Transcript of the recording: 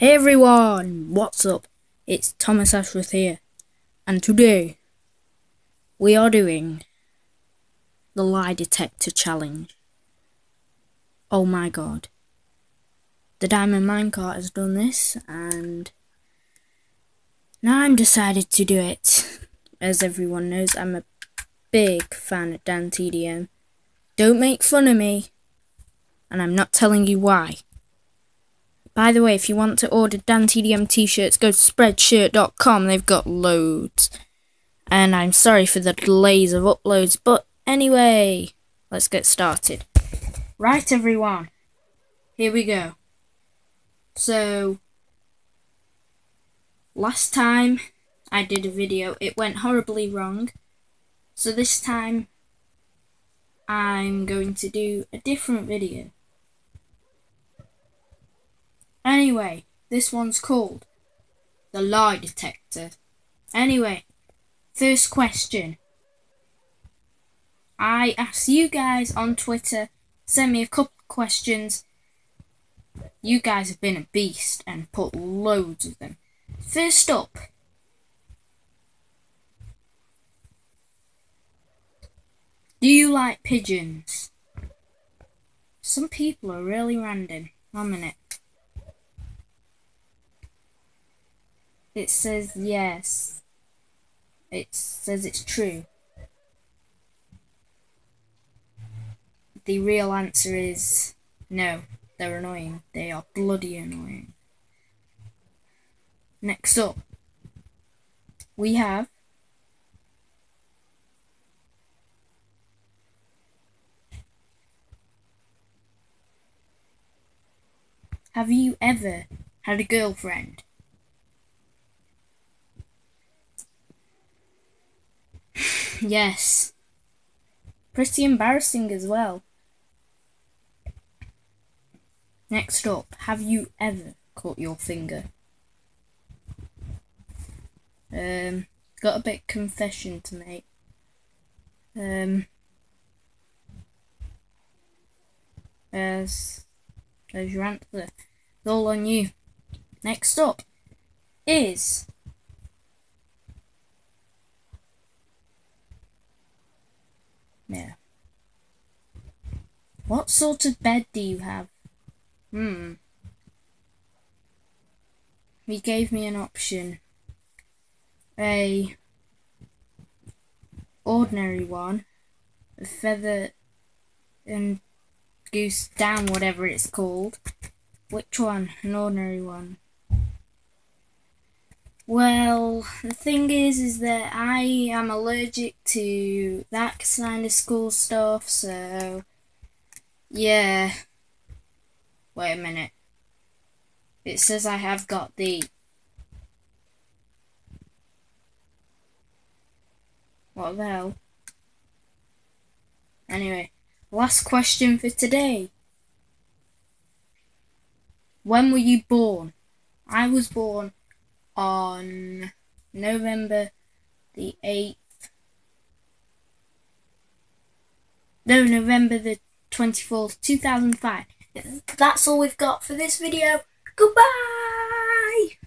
Hey everyone, what's up? It's Thomas Ashworth here, and today we are doing the lie detector challenge. Oh my god. The Diamond Minecart has done this, and now I'm decided to do it. As everyone knows, I'm a big fan of Dan TDM. Don't make fun of me, and I'm not telling you why. By the way, if you want to order Dan TDM t-shirts, go to spreadshirt.com. They've got loads. And I'm sorry for the delays of uploads, but anyway, let's get started. Right, everyone. Here we go. So, last time I did a video, it went horribly wrong. So this time, I'm going to do a different video. Anyway, this one's called the lie detector. Anyway, first question. I asked you guys on Twitter, send me a couple questions. You guys have been a beast and put loads of them. First up, do you like pigeons? Some people are really random. One minute. It says yes. It says it's true. The real answer is no. They're annoying. They are bloody annoying. Next up, we have Have you ever had a girlfriend? Yes. Pretty embarrassing as well. Next up, have you ever cut your finger? Um, got a bit confession to make. Um, as there's your answer. It's all on you. Next up is Yeah. What sort of bed do you have? Hmm. He gave me an option. A ordinary one, a feather and goose down, whatever it's called. Which one? An ordinary one. Well, the thing is, is that I am allergic to that kind of school stuff, so yeah. Wait a minute. It says I have got the. What the hell? Anyway, last question for today. When were you born? I was born on November the 8th. No, November the 24th, 2005. That's all we've got for this video. Goodbye!